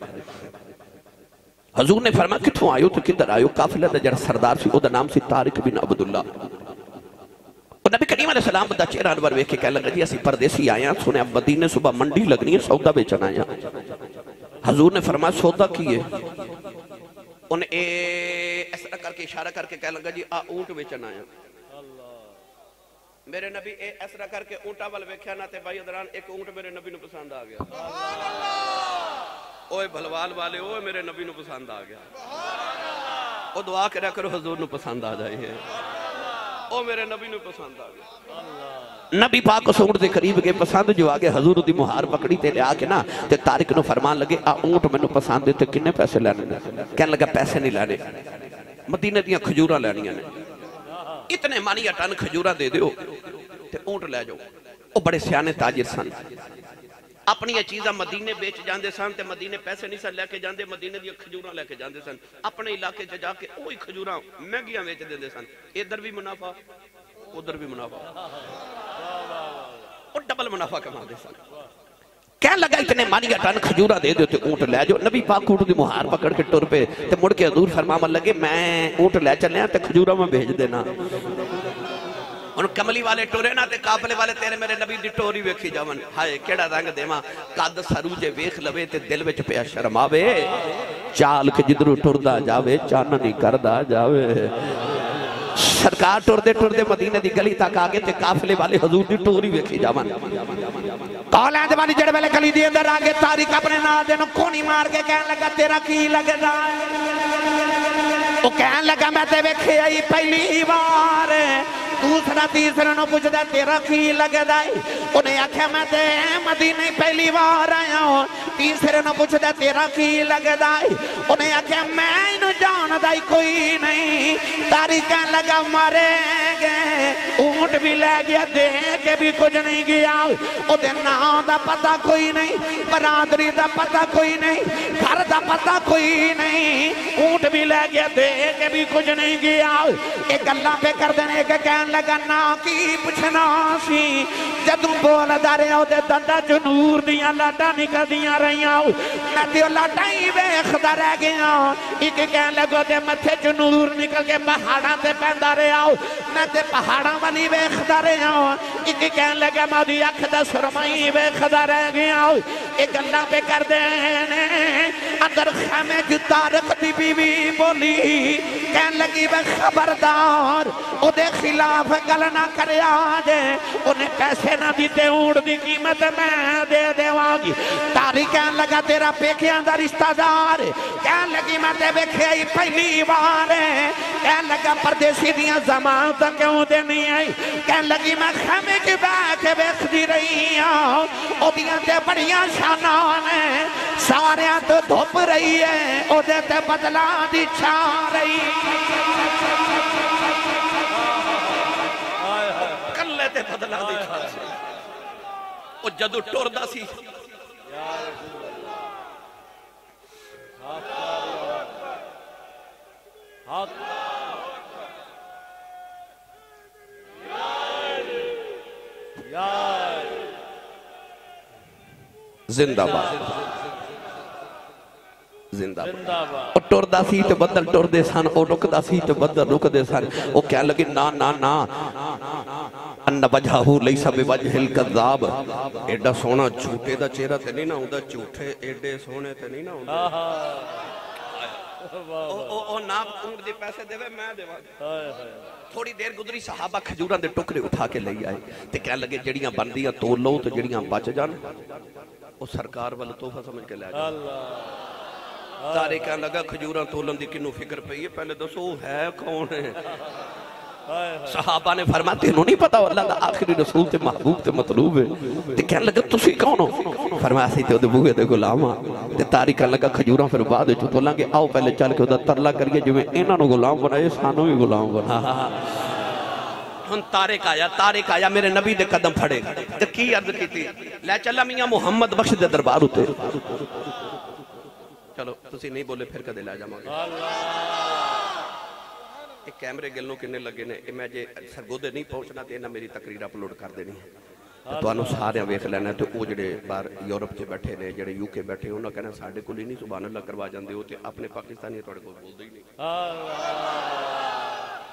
हजूर ने फरमाया किथों आयो तो? किधर आयो? काफिले दा जरा सरदार सी ओदा नाम सी तारिक बिन अब्दुल्ला और नबी करीम अलैहि सलाम दा चेहरा अनवर वेख के कह लगा, जी असि परदेसी आए हैं सुने मदीने सुबह मंडी लगनी है, सौदा बेचन आए हजूर ने फरमाया, सौदा की है? करके इशारा करके कह एक ऊँट मेरे नबी नु वाले मेरे नबी पसंद आ गया। दुआ करो हजूर नु पसंद आ जाए। नबी पाक ऊँट के करीब गए, पसंद जो आ गए हजूर दी मुहार पकड़ी ते लिया के ना, ते तारिक नु फरमान लगे, आ ऊँट मैनू पसंद है, ते पैसे लेने ने? कहने लगा, पैसे नहीं लेने। मदीने दियाँ खजूरा लेनियाँ ने। इतने मानिया टन खजूरा दे ते ऊँट ले जाओ। ओ अपनी चीज़ा मदीने बेच जाते सन मदीने पैसे नहीं सन लैके जाते मदीने दी खजूर लैके जाते सन। अपने इलाके च जाके वही खजूर महंगिया बेच देते सन। इधर भी मुनाफा, उधर भी मुनाफा। डबल मुनाफा कमाते सन। कह लगा इतने मानिया टन खजूरा दे दो ऊँट लै जाओ नबी पाक ऊँट की मुहार पकड़ के टुर पे मुड़ के हजूर फरमावन लगे मैं ऊँट लै चलिया खजूरा मैं भेज देना ਹੁਣ ਕਮਲੀ ਵਾਲੇ ਟੋਰੇ ਨਾ ਤੇ ਕਾਫਲੇ ਵਾਲੇ ਤੇਰੇ ਮੇਰੇ ਨਬੀ ਦੀ ਟੋਰੀ ਵੇਖੀ ਜਾਵਨ ਹਾਏ ਕਿਹੜਾ ਰੰਗ ਦੇਵਾਂ ਕੱਦ ਸਰੂ ਜੇ ਵੇਖ ਲਵੇ ਤੇ ਦਿਲ ਵਿੱਚ ਪਿਆ ਸ਼ਰਮ ਆਵੇ ਚਾਲ ਕੇ ਜਿੱਧਰੋਂ ਟੁਰਦਾ ਜਾਵੇ ਚੰਨ ਨਹੀਂ ਕਰਦਾ ਜਾਵੇ सरकार टुरते टुरते मदीने की गली तक आ गए तो काफिले वाले हजूर की टोरी वेखी जावन। वाले गली अंदर आ गए तारिक अपने कोनी मार के लगा, तेरा की लगा, मैं आई पहली बार। दूसरा नु तेरा की लगता है आख्या मैं मदीने पहली बार आया हूँ। तीसरे नु पूछता तेरा की आख्या मैं जानता कोई नहीं। तारी कह लगा मारेगे ऊँट भी ले गया दे के भी कुछ नहीं गया। ओदे नाम दा पता कोई नहीं, बरादरी दा पता कोई नहीं, घर दा पता कोई नहीं। ऊँट भी ले गया दे के भी कुछ नहीं गया। ये गल्ला पे कर देने के कहन लगा, ना की पूछना सी? जदू बोलदा रहा दंदा च नूर दियाँ लाटा निकलदिया रही मैं ते लाटां ही वेखदा रह गया। एक कह लगो ओदे मथे च नूर निकल के पहाड़ा से पैदा रहा मैं पहाड़ा पहाड़ां वाली वेखदा रहा। एक कह लगा, मैं अख दा सुरमाई वेखदा रह गया ये गल्लां पे करदे ने अंदर खामे च तारक दी बीवी बोली कहन लगी वे खबरदार ओदे खिलाफ गल ना उन्हें पैसे ना दिते ऊँट दी कीमत मैं दे देवांगी तारी कहन लगा तेरा पेकियाँ दा रिश्तेदार कहन लगी मैं ते ही पहली बार कहन लगा परदेसी दियाँ जमानत क्यों देनी आई कहन लगी मैं खामे च बैठ के रही हाँ ओदियाँ किसाना ने सारे तो धुप रही है ओते कले ते बदला दिशा वो जदू टुरदा सी। जिंदाबाद। हाँ, हाँ। थोड़ी देर गुजरी सहाबा खजूरां दे टुकड़े उठा के ले आए। ते कह लगे जड़ियाँ बनदियाँ तोल लो ते बच जान। ਉਹ ਸਰਕਾਰ ਵੱਲ ਤੋਹਫਾ ਸਮਝ ਕੇ ਲੈ ਜਾਓ अल्लाह ਤਾਰੇ ਕਹਿਣ ਲੱਗਾ ਖਜੂਰਾਂ ਤੋਲਣ ਦੀ ਕਿੰਨੂੰ ਫਿਕਰ ਪਈ ਹੈ ਪਹਿਲੇ ਦੱਸੋ ਉਹ ਹੈ ਕੌਣ ਹੈ हाय हाय ਸਹਾਬਾ ਨੇ ਫਰਮਾਇਆ ਤੈਨੂੰ ਨਹੀਂ ਪਤਾ ਉਹ ਅੱਲਾ ਦਾ ਆਖਰੀ ਰਸੂਲ ਤੇ ਮਹਬੂਬ ਤੇ ਮਤਲੂਬ ਹੈ ਤੇ ਕਹਿਣ ਲੱਗਾ ਤੁਸੀਂ ਕੌਣ ਹੋ ਫਰਮਾਇਆ ਸੀ ਤੇ ਉਹਦੇ ਬੂਹੇ ਦੇ ਗੁਲਾਮ ਆ ਤੇ ਤਾਰੀ ਕਹਿਣ ਲੱਗਾ ਖਜੂਰਾਂ ਫਿਰ ਬਾਅਦ ਵਿੱਚ ਤੋਲਾਂਗੇ ਆਓ ਪਹਿਲੇ ਚੱਲ ਕੇ ਉਹਦਾ ਤਰਲਾ ਕਰੀਏ ਜਿਵੇਂ ਇਹਨਾਂ ਨੂੰ ਗੁਲਾਮ ਬਣਾਏ ਸਾਨੂੰ ਵੀ ਗੁਲਾਮ ਬਣਾ ਹੁਣ ਤਾਰਿਕ ਆਇਆ ਤਾਰਿਕ ਆਇਆ ਮੇਰੇ ਨਬੀ ਦੇ ਕਦਮ ਫੜੇ ਤੇ ਕੀ ਅਰਜ਼ ਕੀਤੀ ਲੈ ਚੱਲਾ ਮੀਆਂ ਮੁਹੰਮਦ ਬਖਸ਼ ਦੇ ਦਰਬਾਰ ਉਤੇ ਚਲੋ ਤੁਸੀਂ ਨਹੀਂ ਬੋਲੇ ਫਿਰ ਕਦੇ ਲੈ ਜਾਵਾਂਗੇ ਇਹ ਕੈਮਰੇ ਗਿਲ ਨੂੰ ਕਿੰਨੇ ਲੱਗੇ ਨੇ ਇਹ ਮੈਂ ਜੇ ਸਰਗੋਦੇ ਨਹੀਂ ਪਹੁੰਚਣਾ ਤੇ ਇਹਨਾਂ ਮੇਰੀ ਤਕਰੀਰ ਅਪਲੋਡ ਕਰ ਦੇਣੀ ਹੈ ਤੇ ਤੁਹਾਨੂੰ ਸਾਰਿਆਂ ਵੇਖ ਲੈਣਾ ਤੇ ਉਹ ਜਿਹੜੇ ਬਾਹਰ ਯੂਰਪ 'ਚ ਬੈਠੇ ਨੇ ਜਿਹੜੇ ਯੂਕੇ ਬੈਠੇ ਉਹਨਾਂ ਕਹਿੰਦਾ ਸਾਡੇ ਕੋਲ ਹੀ ਨਹੀਂ ਸੁਭਾਨ ਅੱਲਾਹ ਕਰਵਾ ਜਾਂਦੇ ਹੋ ਤੇ ਆਪਣੇ ਪਾਕਿਸਤਾਨੀ ਤੁਹਾਡੇ ਕੋਲ ਬੋਲਦੇ ਹੀ ਨਹੀਂ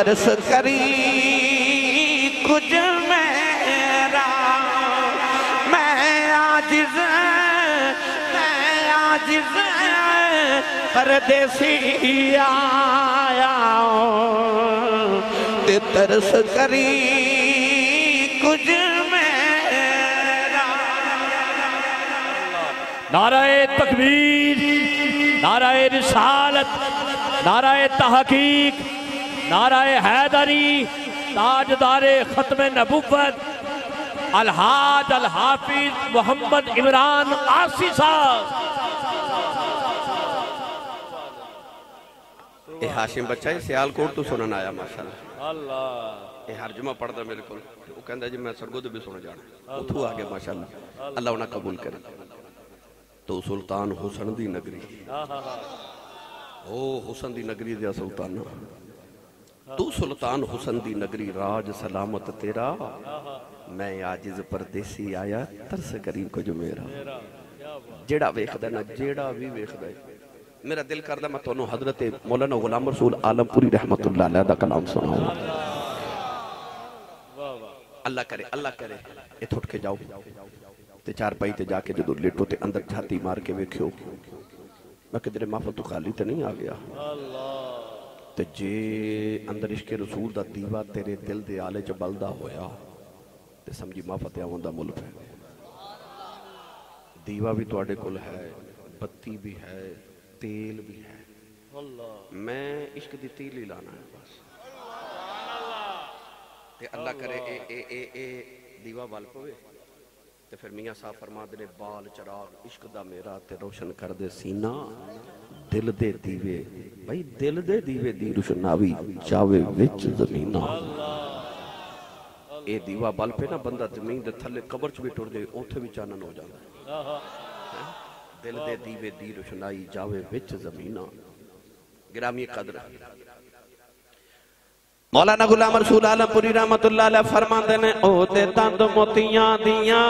तरस करी कुछ मेरा। मैं आजिज मैं आजिज परदेसी आया ते तरस करी कुछ मेरा। नाराय तकबीर, नाराय रिसालत, नाराय तहकीक नाराय हैदरी ताजदार खत्म नबूबत अलहाद अल हाफिज मोहम्मद इमरान आसी साहब। ये हाशिम बच्चा है सियालकोट तो सुनने आया माशाल्लाह। अल्लाह। ये हर जुमा पढ़ता मेरे को वो कहंदा जी मैं सरगोद भी सुन जाना। उथू आ गया माशाल्लाह। अल्लाह उन्हें कबूल करे। तो सुल्तान हुसन दी नगरी। ओ हुसन दी नगरी दे सुल्ताना। तू सुल्तान हुसन दी नगरी राज सलामत तेरा। मैं आजिज परदेसी आया, तरस करी कुछ मेरा। जेड़ा वेखदा ना, जेड़ा भी वेखदा मेरा दिल कर करदा मैं तोनु हज़रत मौलाना गुलाम रसूल आलमपुरी रहमतुल्लाह अलैह दा कलाम सुनाऊं। अल्लाह करे अल्लाह करे इथ उठ के जाओ। ते चार पाई ते जाके जो लेटो ते अंदर छाती मार के वेख्यो। मैं किधरे माफ़ तो खाली तो नहीं आ गया। अल्लाह ਤੇ ਜੇ ਅੰਦਰ ਇਸ਼ਕੇ ਰਸੂਲ ਦਾ ਦੀਵਾ ਤੇਰੇ ਦਿਲ ਦੇ ਆਲੇ ਚ ਬਲਦਾ ਹੋਇਆ, ਤੇ ਸਮਝੀ ਮਾਫਤ ਆਉਣ ਦਾ ਮੁੱਲ ਪੈ ਦੀਵਾ ਵੀ ਤੁਹਾਡੇ ਕੋਲ ਹੈ, ਬੱਤੀ ਵੀ ਹੈ, ਤੇਲ ਵੀ ਹੈ। ਮੈਂ ਇਸ਼ਕ ਦੀ ਤੀਲ ਹੀ ਲਾਣਾ ਹੈ ਬਸ। ਤੇ ਅੱਲਾ ਕਰੇ ਇਹ ਇਹ ਇਹ ਦੀਵਾ ਬਲ ਪਵੇ। ਤੇ ਫਿਰ ਮੀਆਂ ਸਾਹਿਬ ਫਰਮਾਉਂਦੇ ਨੇ, ਬਾਲ ਚਰਾਗ, ਇਸ਼ਕ ਦਾ ਮੇਰਾ ਤੇ ਰੋਸ਼ਨ ਕਰਦੇ ਸੀਨਾ। ਦਿਲ ਦੇ ਦੀਵੇ, ਬਈ ਦਿਲ ਦੇ ਦੀਵੇ ਦੀ ਰੁਸ਼ਨਾਵੀ ਚਾਵੇ ਵਿੱਚ ਜ਼ਮੀਨਾਂ। ਇਹ ਦੀਵਾ ਬਲ ਪੇ ਨਾ ਬੰਦਾ ਜ਼ਮੀਨ ਦੇ ਥੱਲੇ ਕਬਰ ਚ ਵੀ ਟੁਰ ਜਾਏ, ਉੱਥੇ ਵੀ ਚਾਨਣ ਹੋ ਜਾਂਦਾ। ਹੈਂ? ਦਿਲ ਦੇ ਦੀਵੇ ਦੀ ਰੁਸ਼ਨਾਈ ਜਾਵੇ ਵਿੱਚ ਜ਼ਮੀਨਾਂ। ਗਿਰਾਮੀ ਕਦਰ। मौलाना गुलाम रसूल आलमपुरी रहमत फरमाते ने ओते तंद मोतिया दिया।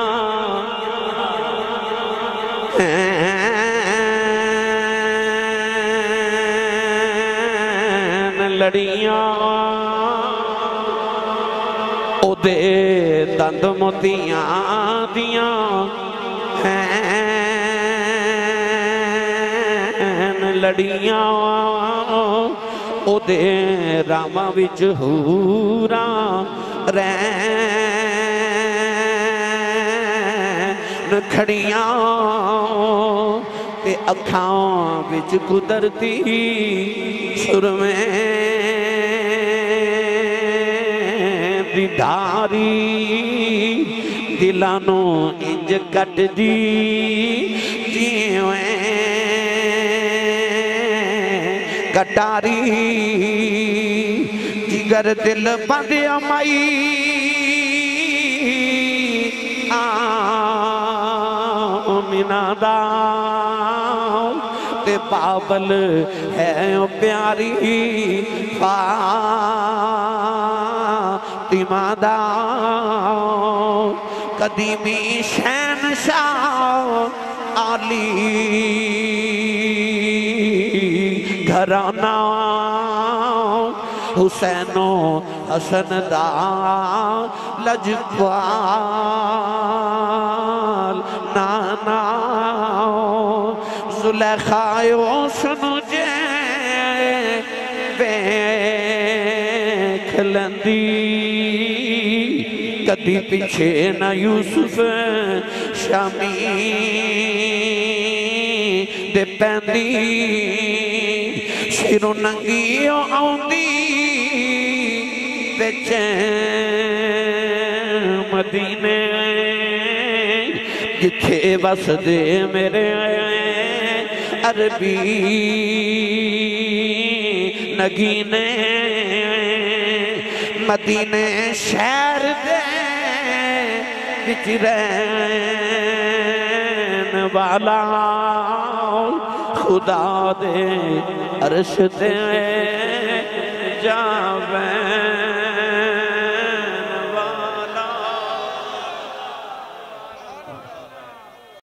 लड़िया। दंद मोतिया दिया। लड़िया। ਉਹਦੇ ਰਾਮਾਂ ਵਿੱਚ ਹੂਰਾਂ ਰਹਿ ਨੈਣ ਖੜੀਆਂ ਤੇ ਅੱਖਾਂ ਵਿੱਚ ਕੁਦਰਤੀ ਸੁਰਮੇ ਦੀ ਦਿਲਾਂ ਨੂੰ ਇੰਜ ਕੱਟਦੀ ਜਿਵੇਂ गटारी। जिगर दिल पर अमई। आमिनादा ते बाबल है प्यारी। पा तिमादा कदीमी शहनशाह आली। घराना हुसैनो हसन दा लजपाल नाना जुलेखायो सुन जे वेख लंदी। कदी पीछे न यूसुफ शामी दे पैंदी। सिरों नंगी आउंदी, ते मदीने। जिथे बसदे मेरे अरबी नगीने। मदीने शहर दे विच वाला। खुदा दे अरश दे।